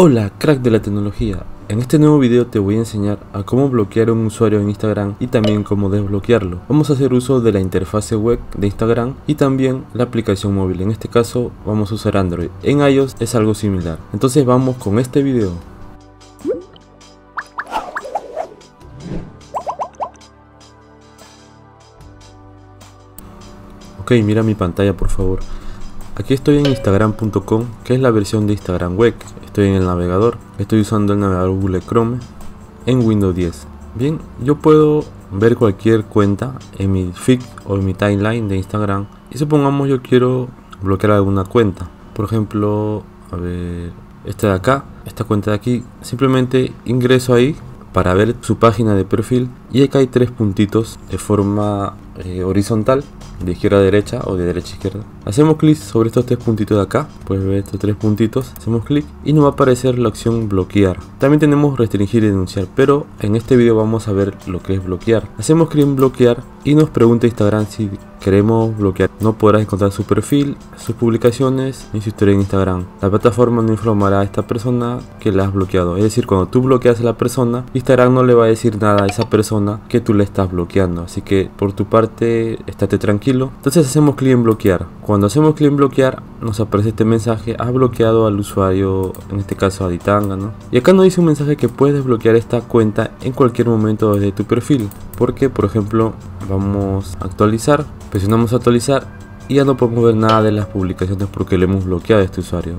Hola, crack de la tecnología. En este nuevo video te voy a enseñar a cómo bloquear un usuario en Instagram y también cómo desbloquearlo. Vamos a hacer uso de la interfase web de Instagram y también la aplicación móvil. En este caso vamos a usar Android. En iOS es algo similar. Entonces vamos con este video. Ok, mira mi pantalla por favor. Aquí estoy en instagram.com, que es la versión de Instagram web. Estoy en el navegador. Estoy usando el navegador Google Chrome en Windows 10. Bien, yo puedo ver cualquier cuenta en mi feed o en mi timeline de Instagram. Y supongamos yo quiero bloquear alguna cuenta. Por ejemplo, a ver, esta de acá, esta cuenta de aquí. Simplemente ingreso ahí para ver su página de perfil. Y acá hay tres puntitos de forma eh, horizontal de izquierda a derecha o de derecha a izquierda. Hacemos clic sobre estos tres puntitos de acá, puedes ver estos tres puntitos, hacemos clic y nos va a aparecer la opción bloquear. También tenemos restringir y denunciar, pero en este video vamos a ver lo que es bloquear. Hacemos clic en bloquear y nos pregunta Instagram si queremos bloquear. No podrás encontrar su perfil, sus publicaciones ni su historia en Instagram. La plataforma no informará a esta persona que la has bloqueado. Es decir, cuando tú bloqueas a la persona, Instagram no le va a decir nada a esa persona que tú le estás bloqueando. Así que por tu parte, estate tranquilo. Entonces hacemos clic en bloquear. Cuando hacemos clic en bloquear, nos aparece este mensaje. Has bloqueado al usuario, en este caso a Ditanga, ¿no? Y acá nos dice un mensaje que puedes desbloquear esta cuenta en cualquier momento desde tu perfil. Porque, por ejemplo, vamos a actualizar presionamos actualizar y ya no podemos ver nada de las publicaciones porque le hemos bloqueado a este usuario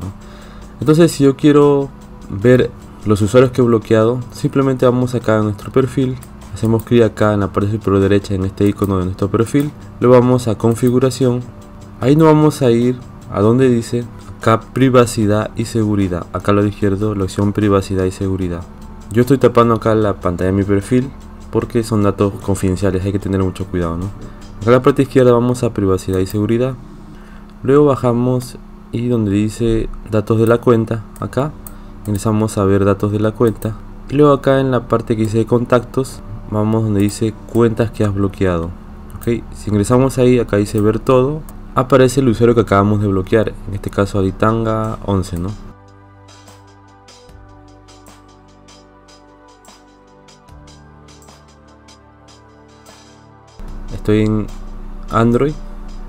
entonces si yo quiero ver los usuarios que he bloqueado simplemente vamos acá a nuestro perfil hacemos clic acá en la parte superior derecha en este icono de nuestro perfil lo vamos a configuración ahí nos vamos a ir a donde dice acá privacidad y seguridad acá a la izquierdo la opción privacidad y seguridad. Yo estoy tapando acá la pantalla de mi perfil porque son datos confidenciales hay que tener mucho cuidado ¿no? Acá a la parte izquierda vamos a privacidad y seguridad. Luego bajamos y donde dice datos de la cuenta, acá ingresamos a ver datos de la cuenta. Y luego acá en la parte que dice contactos, vamos donde dice cuentas que has bloqueado. Ok, si ingresamos ahí, acá dice ver todo, aparece el usuario que acabamos de bloquear, en este caso Aditanga 11, ¿no? Estoy en Android.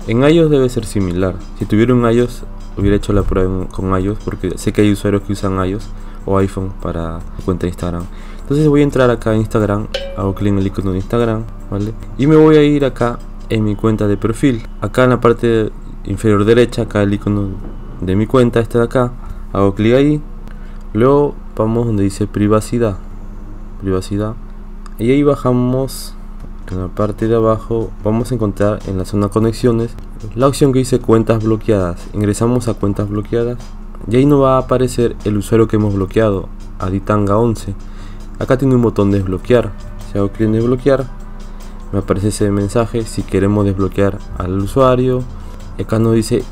En iOS debe ser similar. Si tuviera un iOS, hubiera hecho la prueba con iOS porque sé que hay usuarios que usan iOS o iPhone para cuenta de Instagram. Entonces voy a entrar acá en Instagram, hago clic en el icono de Instagram, ¿vale? Y me voy a ir acá en mi cuenta de perfil. Acá en la parte inferior derecha, acá el icono de mi cuenta, este de acá. Hago clic ahí. Luego vamos donde dice privacidad. Privacidad. Y ahí bajamos en la parte de abajo vamos a encontrar en la zona conexiones la opción que dice cuentas bloqueadas. Ingresamos a cuentas bloqueadas y ahí nos va a aparecer el usuario que hemos bloqueado aditanga 11 acá tiene un botón de desbloquear. Si hago clic en desbloquear me aparece ese mensaje si queremos desbloquear al usuario acá nos dice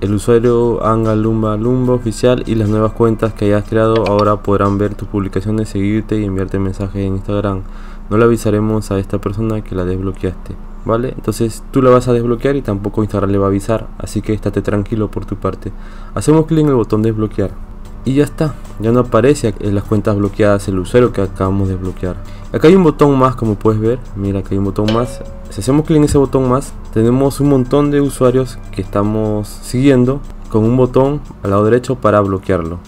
el usuario Anga Lumba Lumba oficial y las nuevas cuentas que hayas creado ahora podrán ver tus publicaciones, seguirte y enviarte mensajes en Instagram. No le avisaremos a esta persona que la desbloqueaste, ¿vale? Entonces tú la vas a desbloquear y tampoco Instagram le va a avisar, así que estate tranquilo por tu parte. Hacemos clic en el botón desbloquear y ya está, ya no aparece en las cuentas bloqueadas el usuario que acabamos de bloquear. Acá hay un botón más como puedes ver, mira que hay un botón más. Si hacemos clic en ese botón más, tenemos un montón de usuarios que estamos siguiendo con un botón al lado derecho para bloquearlo.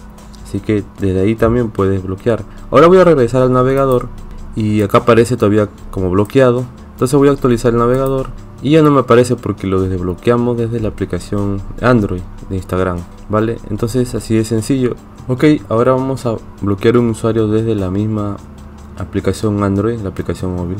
Así que desde ahí también puedes bloquear. Ahora voy a regresar al navegador y acá aparece todavía como bloqueado. Entonces voy a actualizar el navegador y ya no me aparece porque lo desbloqueamos desde la aplicación Android de Instagram, ¿vale? Entonces así de sencillo. Ok, ahora vamos a bloquear un usuario desde la misma aplicación Android, la aplicación móvil.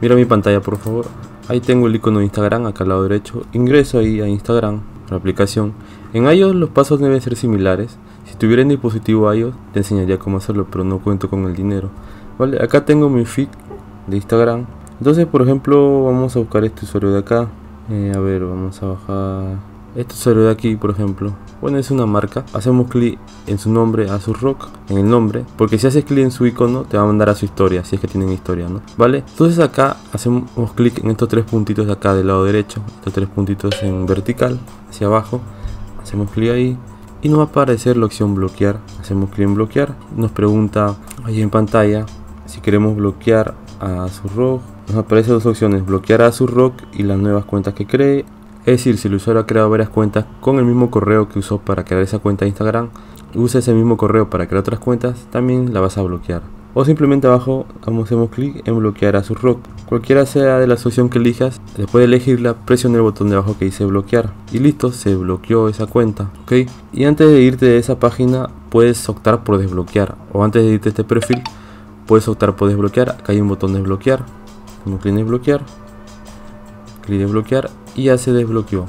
Mira mi pantalla por favor. Ahí tengo el icono de Instagram acá al lado derecho. Ingreso ahí a Instagram, la aplicación. En iOS los pasos deben ser similares. Si tuviera un dispositivo iOS te enseñaría cómo hacerlo, pero no cuento con el dinero. Vale, acá tengo mi feed de Instagram. Entonces, por ejemplo, vamos a buscar este usuario de acá. Eh, a ver, vamos a bajar este usuario de aquí, por ejemplo. Bueno, es una marca. Hacemos clic en su nombre, a su rock, en el nombre. Porque si haces clic en su icono, te va a mandar a su historia, si es que tienen historia, ¿no? ¿Vale? Entonces acá hacemos clic en estos tres puntitos de acá del lado derecho. Estos tres puntitos en vertical, hacia abajo. Hacemos clic ahí. y nos va a aparecer la opción bloquear. Hacemos clic en bloquear, nos pregunta ahí en pantalla si queremos bloquear a su rock. Nos aparecen dos opciones, bloquear a su rock y las nuevas cuentas que cree. Es decir, si el usuario ha creado varias cuentas con el mismo correo que usó para crear esa cuenta de Instagram, usa ese mismo correo para crear otras cuentas, también la vas a bloquear. O simplemente abajo hacemos clic en bloquear a su rock. Cualquiera sea de la solución que elijas, después de elegirla, presiona el botón de abajo que dice bloquear. Y listo, se bloqueó esa cuenta. ¿ok? Y antes de irte de esa página, puedes optar por desbloquear. O antes de irte de este perfil, puedes optar por desbloquear. Acá hay un botón de desbloquear. Hacemos clic en desbloquear. Clic en desbloquear y ya se desbloqueó.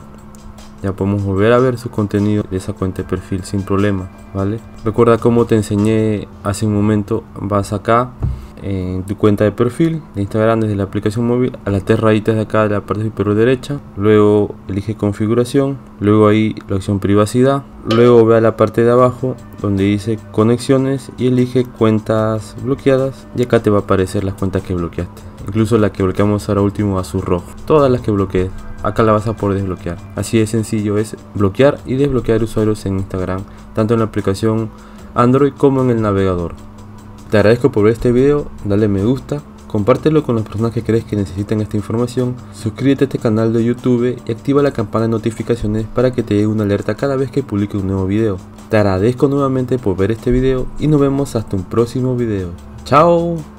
Ya podemos volver a ver su contenido de esa cuenta de perfil sin problema vale recuerda como te enseñé hace un momento. Vas acá en tu cuenta de perfil de Instagram desde la aplicación móvil. A las tres rayitas de acá de la parte superior derecha. Luego elige configuración. Luego ahí la opción privacidad. Luego ve a la parte de abajo donde dice conexiones y elige cuentas bloqueadas. Y acá te va a aparecer las cuentas que bloqueaste. Incluso la que bloqueamos ahora último a su rojo. Todas las que bloqueé. Acá la vas a poder desbloquear. Así de sencillo es bloquear y desbloquear usuarios en Instagram tanto en la aplicación Android como en el navegador te agradezco por ver este video, dale me gusta, compártelo con las personas que crees que necesitan esta información, suscríbete a este canal de YouTube y activa la campana de notificaciones para que te llegue una alerta cada vez que publique un nuevo video. Te agradezco nuevamente por ver este video y nos vemos hasta un próximo video. ¡Chao!